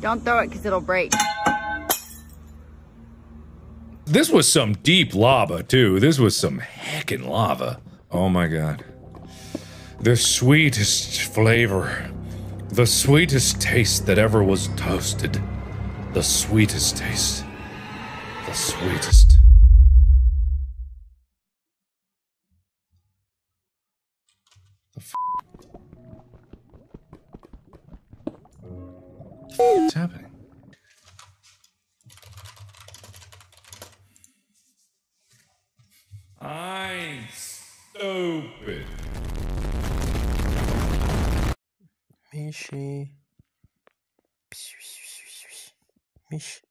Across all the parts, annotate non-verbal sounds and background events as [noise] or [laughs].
Don't throw it because it'll break. This was some deep lava, too. This was some heckin' lava. Oh my god. The sweetest flavor. The sweetest taste that ever was toasted. The sweetest taste. The sweetest. What's happening? I'm stupid. Mishi. Mish.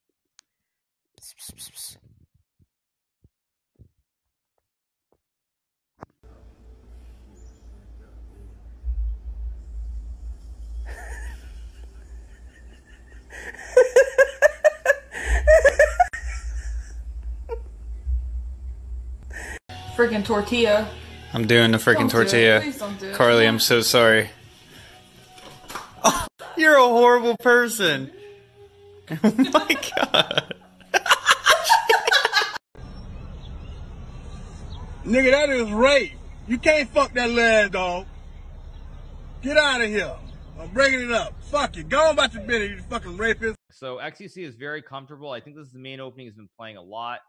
Freaking tortilla. I'm doing the freaking Don't do it. tortilla. Please don't do it. Carly, I'm so sorry. Oh, you're a horrible person. [laughs] Oh my god. Nigga, that is rape. You can't fuck that lad, dog. Get out of here. I'm bringing it up. Fuck it. Go on about your business, you fucking rapist. So XQC is very comfortable. I think this is the main opening he's been playing a lot.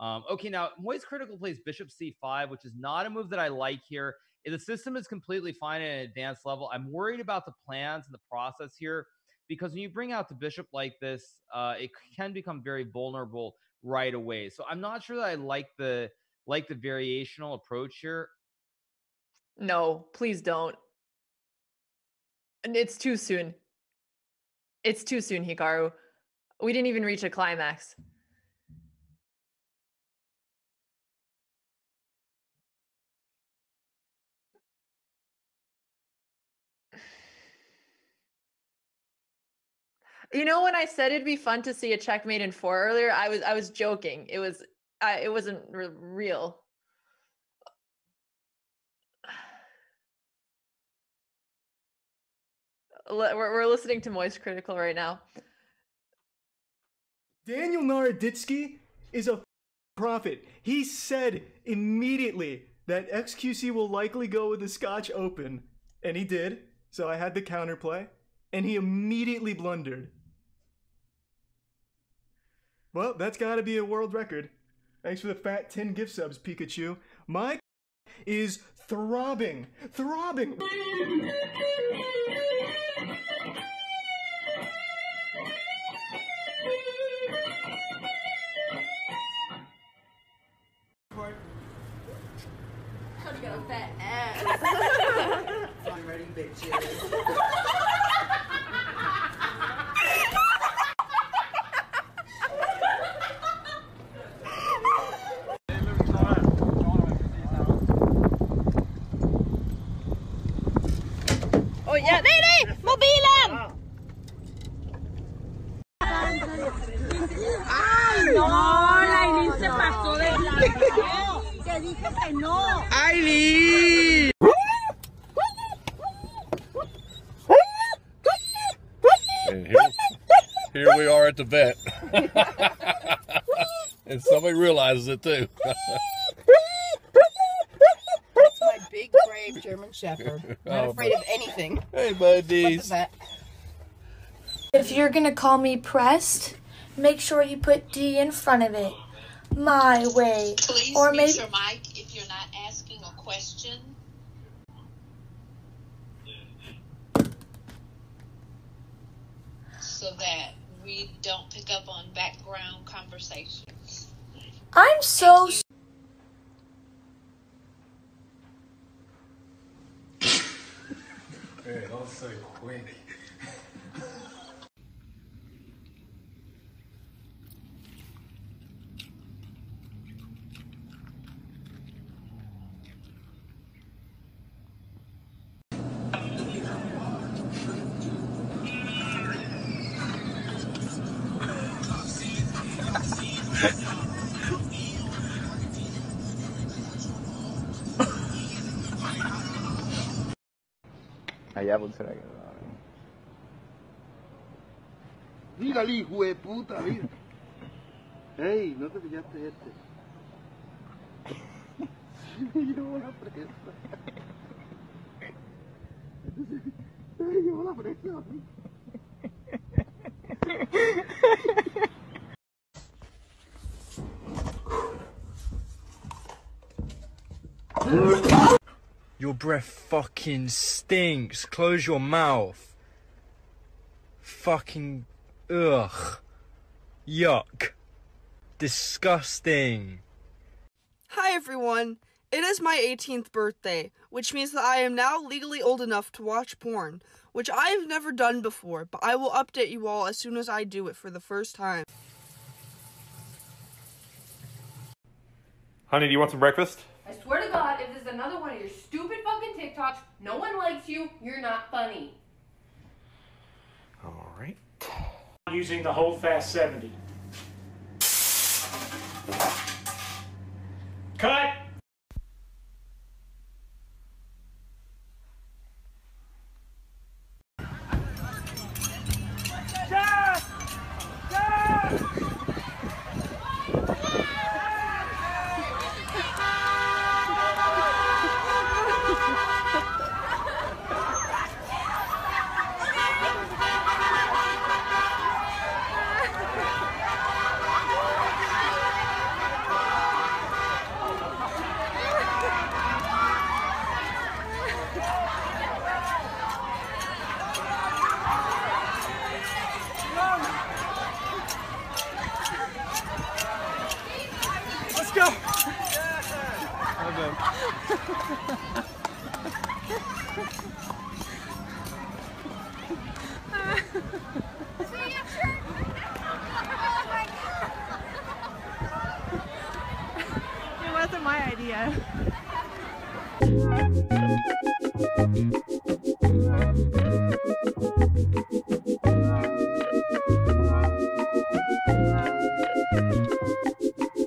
Um, okay, now Moist Critical plays Bishop C5, which is not a move that I like here. The system is completely fine at an advanced level. I'm worried about the plans and the process here because when you bring out the bishop like this, uh, it can become very vulnerable right away. So I'm not sure that I like the like the variational approach here. No, please don't. And it's too soon. It's too soon, Hikaru. We didn't even reach a climax. You know when I said it'd be fun to see a checkmate in four earlier, I was I was joking. It was I it wasn't re- real. We're, we're listening to Moist Critical right now. Daniel Naroditsky is a prophet. He said immediately that XQC will likely go with the Scotch Open, and he did. So I had the counterplay, and he immediately blundered. Well, that's got to be a world record. Thanks for the fat 10 gift subs, Pikachu. My is throbbing, throbbing. Shorty got a fat ass. [laughs] I'm ready, bitches. No. And here, here we are at the vet. [laughs] and somebody realizes it too. That's my [laughs] big, brave German Shepherd. Not Oh, afraid but- of anything. Hey, buddies. If you're gonna call me pressed, make sure you put D in front of it. My way. Please or mute maybe your mic if you're not asking a question. So that we don't pick up on background conversations. I'm so s- Hey, don't say quick. Allá pulsera que Mira hijo de puta, mira. Ey, no te pillaste este. [laughs] Me llevó la presa. Me la presa. Your breath fucking stinks. Close your mouth. Fucking. Ugh. Yuck. Disgusting. Hi everyone! It is my 18th birthday, which means that I am now legally old enough to watch porn, which I have never done before, but I will update you all as soon as I do it for the first time. Honey, do you want some breakfast? I swear to God, if this is another one of your stupid fucking TikToks, no one likes you, you're not funny. All right. Using the whole Fast 70. Cut! Let's go! My idea. Thank you.